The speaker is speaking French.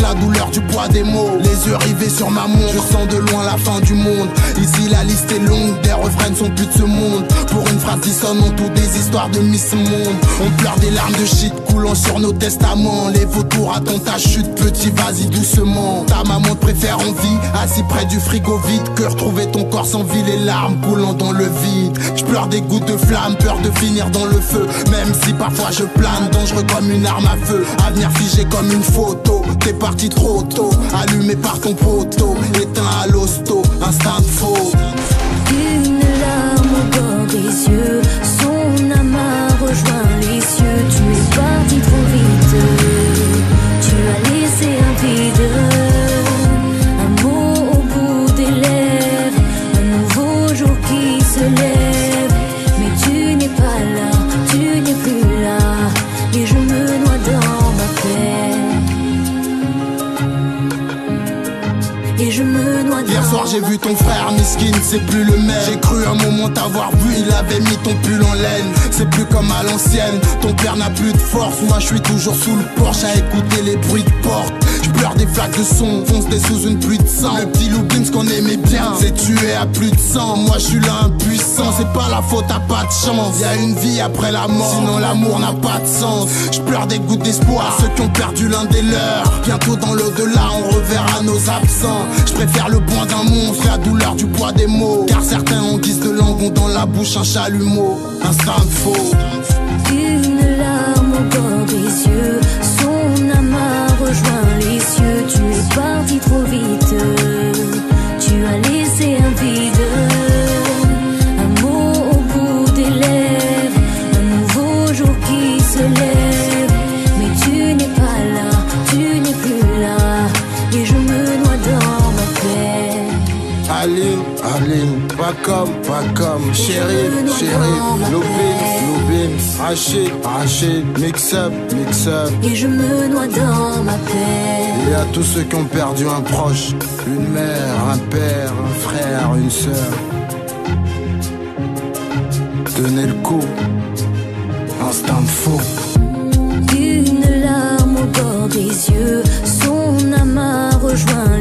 la douleur du poids des mots. Les yeux rivés sur ma montre, je sens de loin la fin du monde. Ici la liste est longue, des refrains sont plus de ce monde. Pour une phrase dissonante ou des histoires de Miss Monde. On pleure des larmes de shit coulant sur nos testaments. Les vautours attendent ta chute, petit vas-y doucement. Ta maman te préfère en vie, assis près du frigo vide. Que retrouver ton corps sans vie, les larmes coulant dans le vide. Je pleure des gouttes de flamme, peur de finir dans le feu. Même si parfois je plane, dangereux comme une arme à feu. Avenir figé comme une photo. Parti trop tôt, allumé par ton poteau. Éteint à l'hosto, j'ai vu ton frère Miskin, c'est plus le même. J'ai cru un moment t'avoir vu, il avait mis ton pull en laine. C'est plus comme à l'ancienne, ton père n'a plus de force. Moi je suis toujours sous le porche à écouter les bruits de porte. Je pleure des flaques de son, fonce des sous une pluie de sang. Le petit Loublin, ce qu'on aimait bien, c'est tué à plus de sang Moi je suis là impuissant, c'est pas la faute, t'as pas de chance. Y'a une vie après la mort, sinon l'amour n'a pas de sens. Je pleure des gouttes d'espoir, ceux qui ont perdu l'un des leurs. Bientôt dans l'au-delà, on reverra nos absents. Je préfère le point d'un monstre, la douleur du poids des mots Car certains en guise de langue ont dans la bouche un chalumeau Instinct de faux Une larme au bord des yeux, son amas rejoint les cieux. Tu es parti trop Aline, Aline, pas comme, pas comme Chérie, chérie, Lobin, Lobin Rachid, Rachid, mix up, mix up. Et je me noie dans ma peine. Et à tous ceux qui ont perdu un proche Une mère, un père, un frère, une sœur. Tenez le coup. Instinct faux Une larme au bord des yeux, son amas rejoint